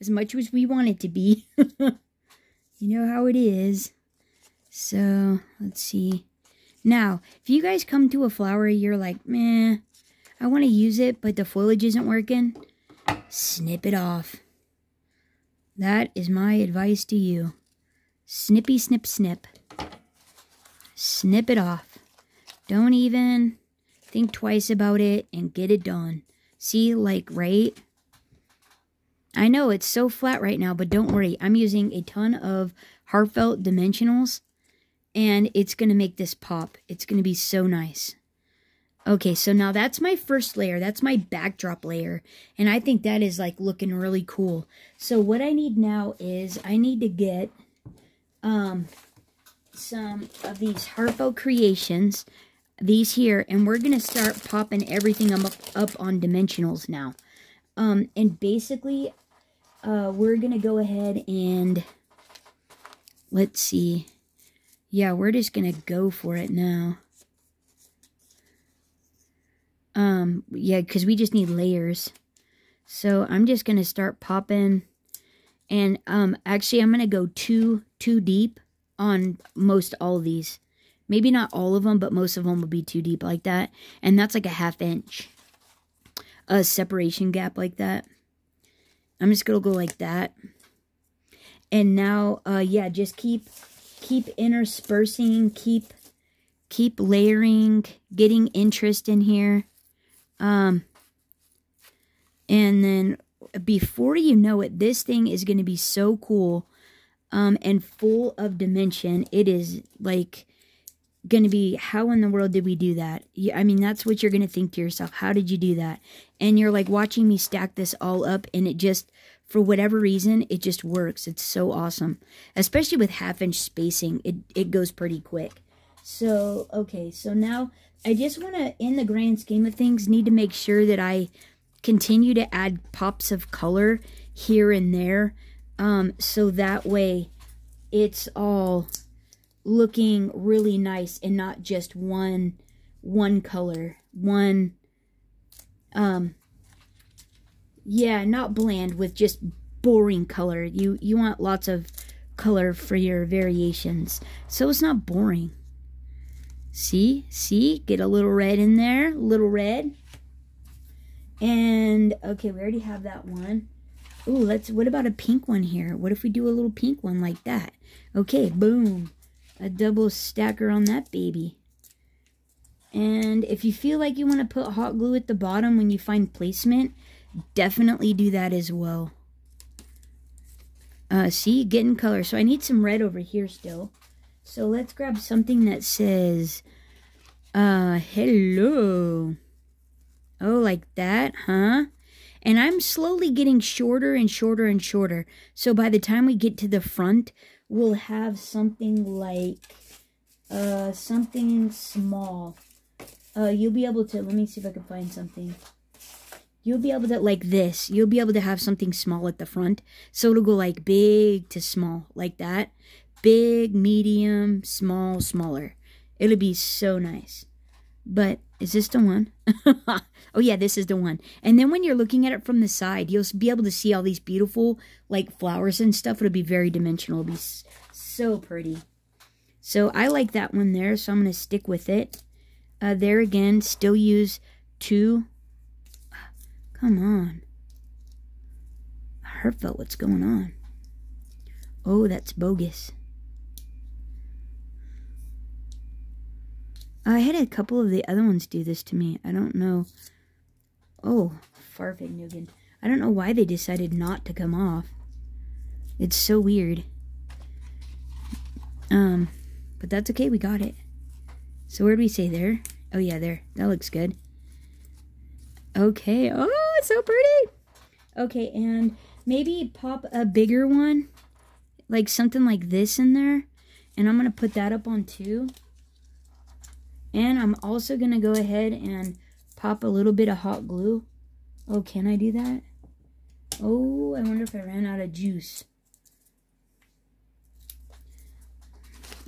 as much as we want it to be. you know how it is. So, let's see. Now, if you guys come to a flower, you're like, meh, I want to use it, but the foliage isn't working, snip it off. That is my advice to you. Snippy, snip, snip. Snip it off. Don't even think twice about it and get it done. See, like, right? I know it's so flat right now, but don't worry. I'm using a ton of heartfelt dimensionals, and it's going to make this pop. It's going to be so nice. Okay, so now that's my first layer. That's my backdrop layer. And I think that is like looking really cool. So what I need now is I need to get um, some of these Heartfelt Creations these here, and we're going to start popping everything up, up on dimensionals now. Um, and basically, uh, we're going to go ahead and, let's see. Yeah, we're just going to go for it now. Um, yeah, because we just need layers. So I'm just going to start popping. And um, actually, I'm going to go too, too deep on most all of these. Maybe not all of them, but most of them will be too deep like that. And that's like a half inch. A separation gap like that. I'm just going to go like that. And now, uh, yeah, just keep, keep interspersing, keep, keep layering, getting interest in here. Um, and then before you know it, this thing is going to be so cool um, and full of dimension. It is like going to be, how in the world did we do that? I mean, that's what you're going to think to yourself. How did you do that? And you're like watching me stack this all up and it just, for whatever reason, it just works. It's so awesome. Especially with half inch spacing, it, it goes pretty quick. So, okay, so now I just want to, in the grand scheme of things, need to make sure that I continue to add pops of color here and there. Um, so that way it's all looking really nice and not just one one color one um yeah not bland with just boring color. You you want lots of color for your variations. So it's not boring. See see get a little red in there little red. And okay we already have that one. Ooh, let's what about a pink one here? What if we do a little pink one like that? Okay boom. A double stacker on that baby. And if you feel like you want to put hot glue at the bottom when you find placement, definitely do that as well. Uh, see, getting color. So I need some red over here still. So let's grab something that says, uh, hello. Oh, like that, huh? And I'm slowly getting shorter and shorter and shorter. So by the time we get to the front, we'll have something like uh, something small. Uh, you'll be able to, let me see if I can find something. You'll be able to, like this, you'll be able to have something small at the front. So it'll go like big to small, like that. Big, medium, small, smaller. It'll be so nice. But is this the one? oh yeah, this is the one. And then when you're looking at it from the side, you'll be able to see all these beautiful like flowers and stuff. It'll be very dimensional. It'll be so pretty. So I like that one there, so I'm going to stick with it. Uh, there again, still use two. Come on. I heard felt what's going on. Oh, that's bogus. I had a couple of the other ones do this to me. I don't know. Oh, Farfignugan. I don't know why they decided not to come off. It's so weird. Um, but that's okay. We got it. So where do we say there? Oh, yeah, there. That looks good. Okay. Oh, so pretty. Okay, and maybe pop a bigger one. Like something like this in there. And I'm going to put that up on two. And I'm also going to go ahead and pop a little bit of hot glue. Oh, can I do that? Oh, I wonder if I ran out of juice.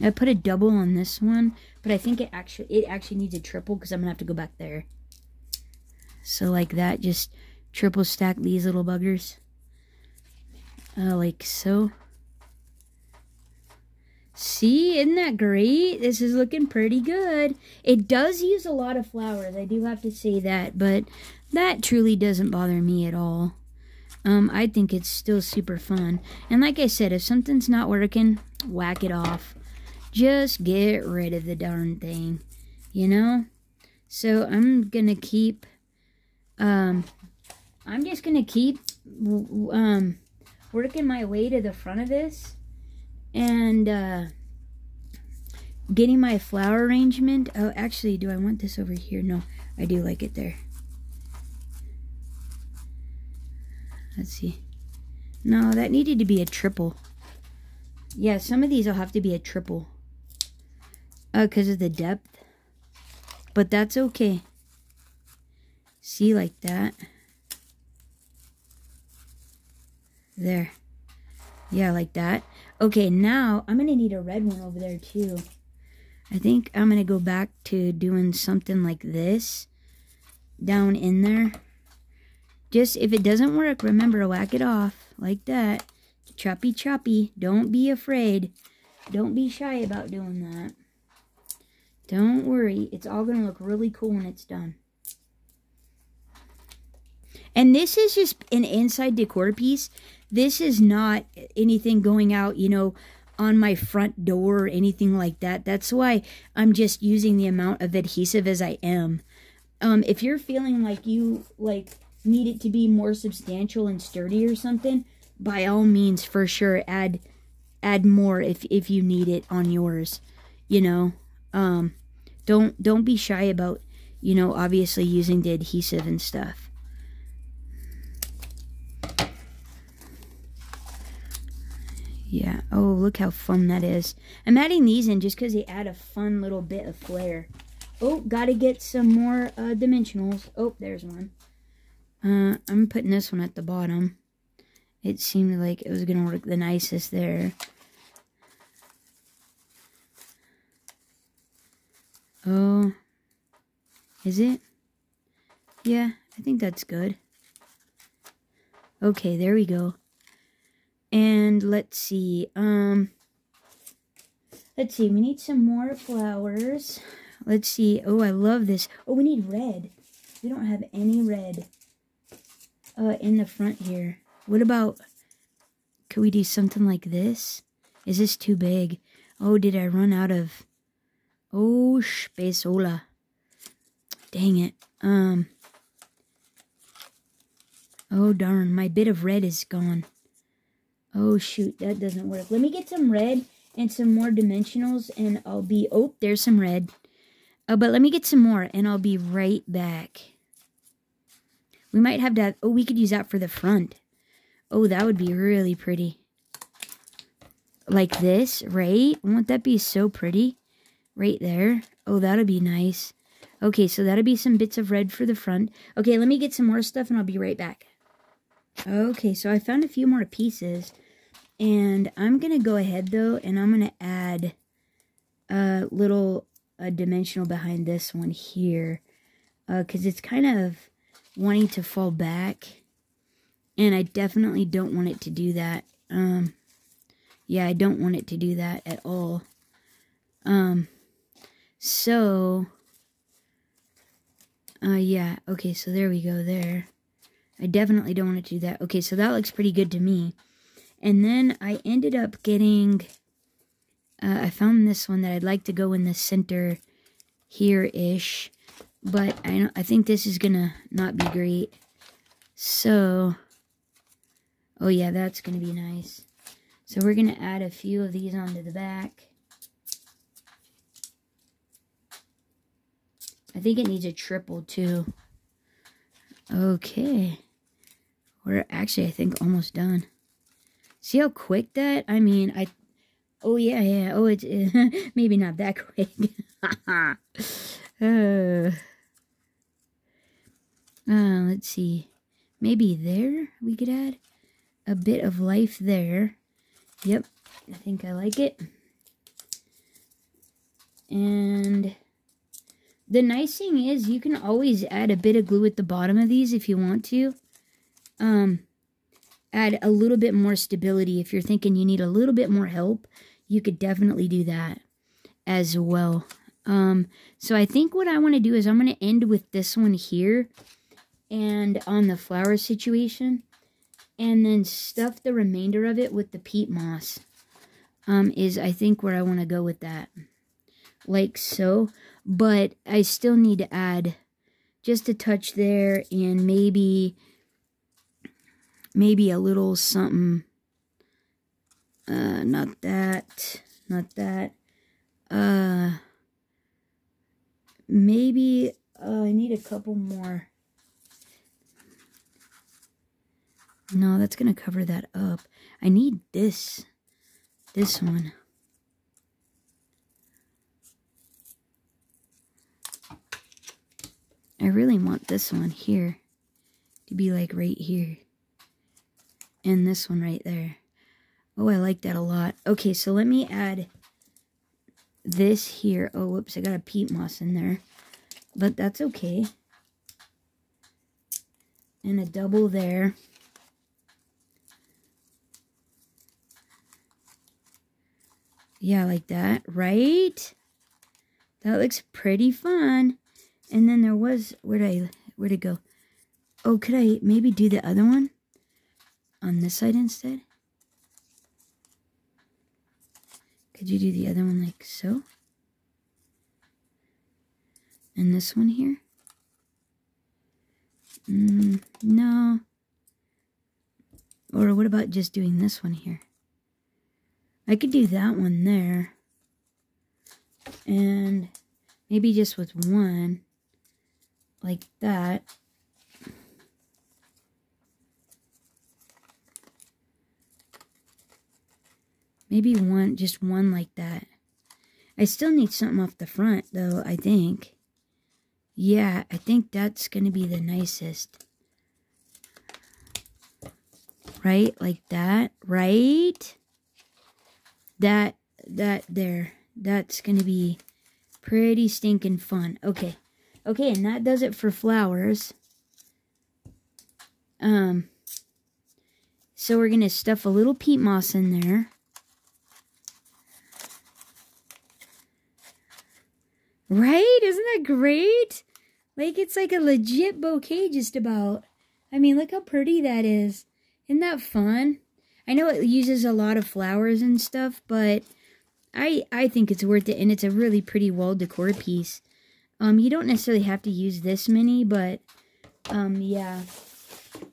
I put a double on this one, but I think it actually it actually needs a triple because I'm gonna have to go back there. So like that, just triple stack these little buggers. Uh, like so. See, isn't that great? This is looking pretty good. It does use a lot of flowers, I do have to say that, but that truly doesn't bother me at all. Um, I think it's still super fun. And like I said, if something's not working, whack it off. Just get rid of the darn thing, you know? So I'm gonna keep, um, I'm just gonna keep, um, working my way to the front of this and uh, getting my flower arrangement. Oh, actually, do I want this over here? No, I do like it there. Let's see. No, that needed to be a triple. Yeah, some of these will have to be a triple. Uh, because of the depth. But that's okay. See, like that. There. Yeah, like that. Okay, now I'm going to need a red one over there too. I think I'm going to go back to doing something like this down in there. Just if it doesn't work, remember, whack it off like that. Choppy choppy. Don't be afraid. Don't be shy about doing that. Don't worry. It's all going to look really cool when it's done. And this is just an inside decor piece this is not anything going out, you know, on my front door or anything like that. That's why I'm just using the amount of adhesive as I am. Um, if you're feeling like you like need it to be more substantial and sturdy or something, by all means, for sure, add add more if if you need it on yours. You know, um, don't don't be shy about you know obviously using the adhesive and stuff. Yeah. Oh, look how fun that is. I'm adding these in just because they add a fun little bit of flair. Oh, gotta get some more uh, dimensionals. Oh, there's one. Uh, I'm putting this one at the bottom. It seemed like it was to work the nicest there. Oh, is it? Yeah, I think that's good. Okay, there we go. And let's see, um, let's see, we need some more flowers. Let's see, oh, I love this. Oh, we need red. We don't have any red uh, in the front here. What about, could we do something like this? Is this too big? Oh, did I run out of, oh, spaceola. Dang it. Um, oh darn, my bit of red is gone. Oh, shoot, that doesn't work. Let me get some red and some more dimensionals, and I'll be... Oh, there's some red. Uh, but let me get some more, and I'll be right back. We might have to... Oh, we could use that for the front. Oh, that would be really pretty. Like this, right? Won't that be so pretty? Right there. Oh, that'll be nice. Okay, so that'll be some bits of red for the front. Okay, let me get some more stuff, and I'll be right back. Okay, so I found a few more pieces. And I'm going to go ahead, though, and I'm going to add a little a dimensional behind this one here. Because uh, it's kind of wanting to fall back. And I definitely don't want it to do that. Um, yeah, I don't want it to do that at all. Um, so, uh, yeah, okay, so there we go there. I definitely don't want it to do that. Okay, so that looks pretty good to me. And then I ended up getting, uh, I found this one that I'd like to go in the center here-ish. But I, I think this is going to not be great. So, oh yeah, that's going to be nice. So we're going to add a few of these onto the back. I think it needs a triple too. Okay. We're actually, I think, almost done. See how quick that? I mean, I... Oh, yeah, yeah. Oh, it's... maybe not that quick. uh, uh, let's see. Maybe there we could add a bit of life there. Yep, I think I like it. And the nice thing is you can always add a bit of glue at the bottom of these if you want to um, add a little bit more stability. If you're thinking you need a little bit more help, you could definitely do that as well. Um, so I think what I want to do is I'm going to end with this one here and on the flower situation and then stuff the remainder of it with the peat moss um, is I think where I want to go with that like so but I still need to add just a touch there and maybe maybe a little something. Uh, not that, not that. Uh, maybe uh, I need a couple more. No, that's going to cover that up. I need this, this one. I really want this one here to be like right here and this one right there. Oh, I like that a lot. Okay, so let me add this here. Oh, whoops, I got a peat moss in there. But that's okay. And a double there. Yeah, like that, right? That looks pretty fun. And then there was, where'd I, where'd it go? Oh, could I maybe do the other one? On this side instead? Could you do the other one like so? And this one here? Mm, no. Or what about just doing this one here? I could do that one there. And maybe just with one. Like that. Maybe one, just one like that. I still need something off the front, though, I think. Yeah, I think that's going to be the nicest. Right? Like that. Right? That, that there. That's going to be pretty stinking fun. Okay. Okay, and that does it for flowers. Um, so we're going to stuff a little peat moss in there. Right? Isn't that great? Like, it's like a legit bouquet just about. I mean, look how pretty that is. Isn't that fun? I know it uses a lot of flowers and stuff, but I I think it's worth it, and it's a really pretty wall decor piece. Um, you don't necessarily have to use this many, but, um, yeah.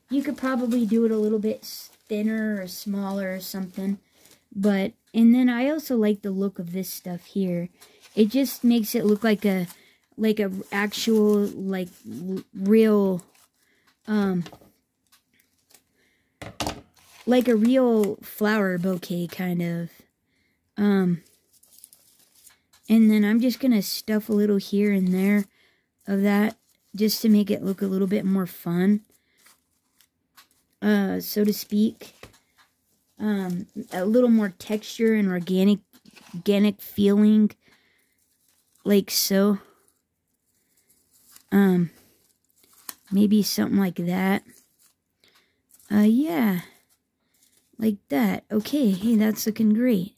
You could probably do it a little bit thinner or smaller or something. But, and then I also like the look of this stuff here. It just makes it look like a like a actual like real um like a real flower bouquet kind of. Um and then I'm just gonna stuff a little here and there of that just to make it look a little bit more fun. Uh so to speak. Um a little more texture and organic organic feeling like so. Um, maybe something like that. Uh, yeah, like that. Okay, hey, that's looking great.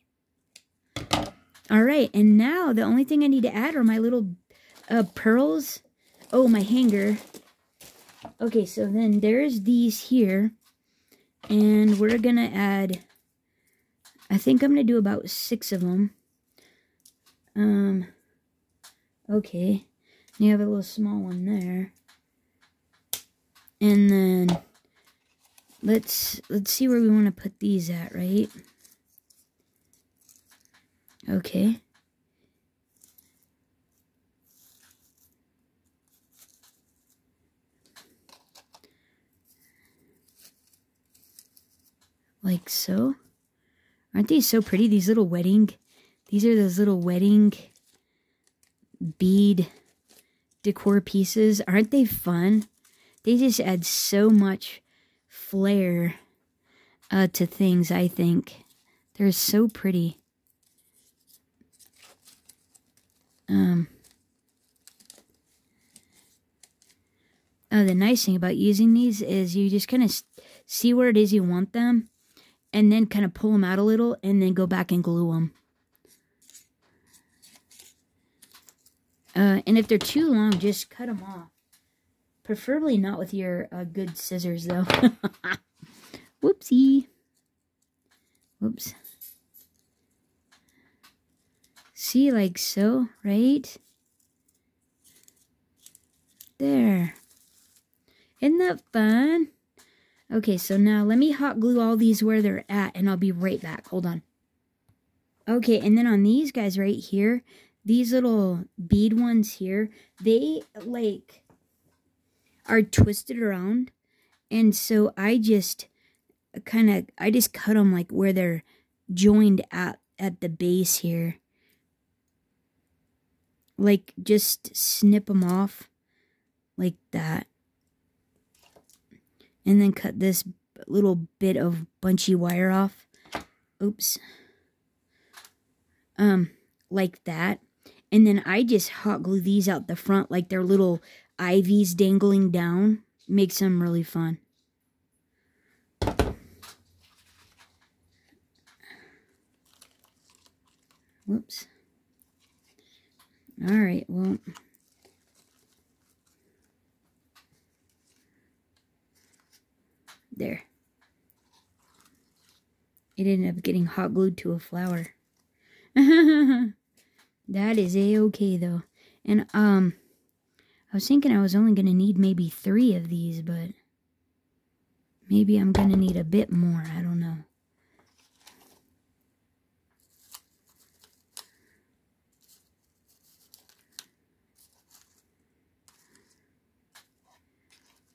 All right, and now the only thing I need to add are my little uh, pearls. Oh, my hanger. Okay, so then there's these here. And we're going to add, I think I'm going to do about six of them. Um, okay. You have a little small one there. And then let's let's see where we want to put these at, right? Okay. Like so. Aren't these so pretty? These little wedding, these are those little wedding bead decor pieces. Aren't they fun? They just add so much flair uh, to things, I think. They're so pretty. Um, oh, the nice thing about using these is you just kind of see where it is you want them and then kind of pull them out a little and then go back and glue them. Uh, and if they're too long, just cut them off. Preferably not with your uh, good scissors, though. Whoopsie. Whoops. See, like so, right? There. Isn't that fun? Okay, so now let me hot glue all these where they're at, and I'll be right back. Hold on. Okay, and then on these guys right here, these little bead ones here, they, like, are twisted around. And so I just kind of, I just cut them, like, where they're joined at, at the base here. Like just snip them off like that. And then cut this little bit of bunchy wire off. Oops. Um like that and then I just hot glue these out the front like they're little ivies dangling down makes them really fun whoops all right, well. There. It ended up getting hot glued to a flower. that is a-okay, though. And, um, I was thinking I was only going to need maybe three of these, but maybe I'm going to need a bit more. I don't know.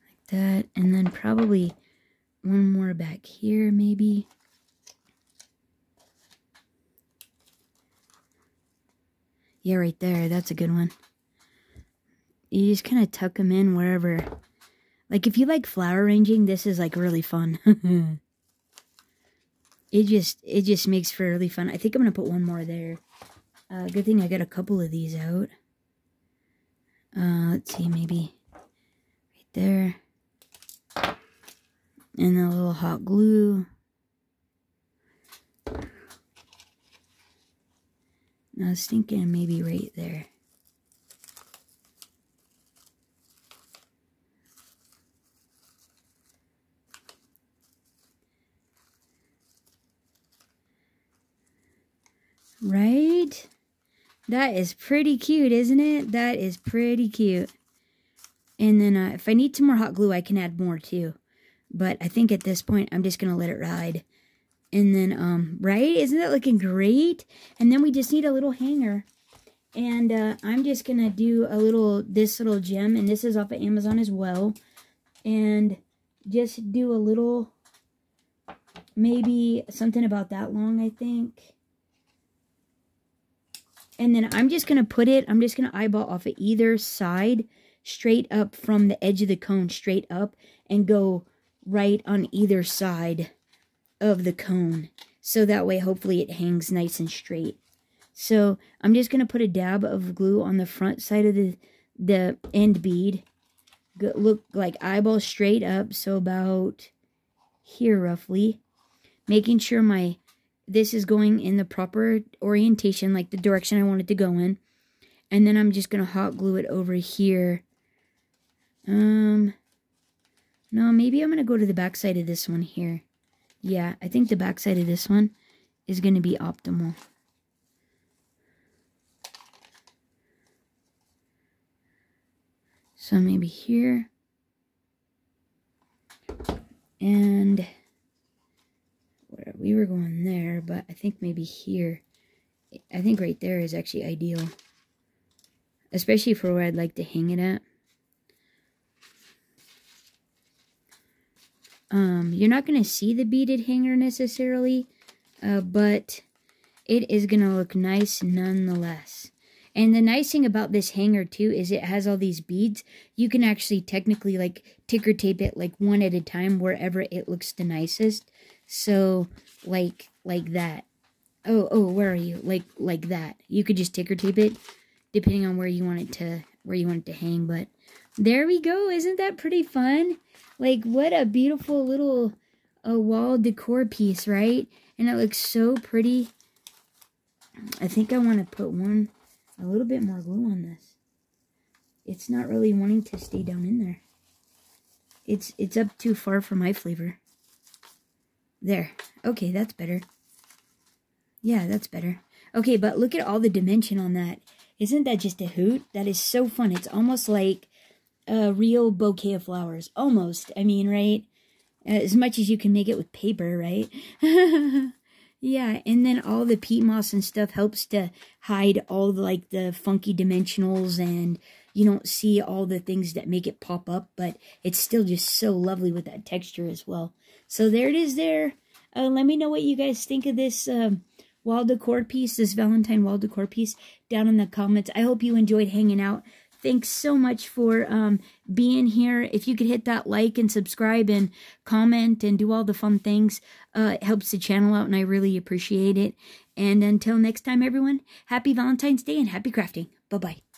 Like that. And then probably one more back here, maybe. Yeah, right there. That's a good one. You just kind of tuck them in wherever. Like, if you like flower arranging, this is, like, really fun. it just, it just makes for really fun. I think I'm going to put one more there. Uh, good thing I got a couple of these out. Uh, let's see, maybe right there and a little hot glue. I was thinking maybe right there. Right? That is pretty cute, isn't it? That is pretty cute. And then uh, if I need some more hot glue, I can add more too. But I think at this point, I'm just going to let it ride. And then, um, right? Isn't that looking great? And then we just need a little hanger. And uh, I'm just going to do a little, this little gem. And this is off of Amazon as well. And just do a little, maybe something about that long, I think. And then I'm just going to put it, I'm just going to eyeball off of either side, straight up from the edge of the cone, straight up, and go right on either side of the cone. So that way, hopefully, it hangs nice and straight. So I'm just going to put a dab of glue on the front side of the, the end bead. Go, look like eyeball straight up, so about here roughly. Making sure my this is going in the proper orientation, like the direction I want it to go in. And then I'm just going to hot glue it over here. Um, no, maybe I'm going to go to the back side of this one here. Yeah, I think the back side of this one is going to be optimal. So maybe here. And we were going there, but I think maybe here. I think right there is actually ideal. Especially for where I'd like to hang it at. Um, you're not going to see the beaded hanger necessarily, uh, but it is going to look nice nonetheless. And the nice thing about this hanger too is it has all these beads. You can actually technically like ticker tape it like one at a time wherever it looks the nicest. So like like that. Oh, oh, where are you? Like like that. You could just ticker tape it depending on where you want it to where you want it to hang, but there we go. Isn't that pretty fun? Like what a beautiful little a wall decor piece, right? And it looks so pretty. I think I want to put one a little bit more glue on this. It's not really wanting to stay down in there. It's it's up too far for my flavor. There. Okay, that's better. Yeah, that's better. Okay, but look at all the dimension on that. Isn't that just a hoot? That is so fun. It's almost like a real bouquet of flowers. Almost. I mean, right? As much as you can make it with paper, right? yeah, and then all the peat moss and stuff helps to hide all the, like the funky dimensionals and you don't see all the things that make it pop up, but it's still just so lovely with that texture as well. So there it is there. Uh, let me know what you guys think of this um, wall decor piece, this Valentine wall decor piece down in the comments. I hope you enjoyed hanging out. Thanks so much for um, being here. If you could hit that like and subscribe and comment and do all the fun things, uh, it helps the channel out and I really appreciate it. And until next time, everyone, happy Valentine's Day and happy crafting. Bye-bye.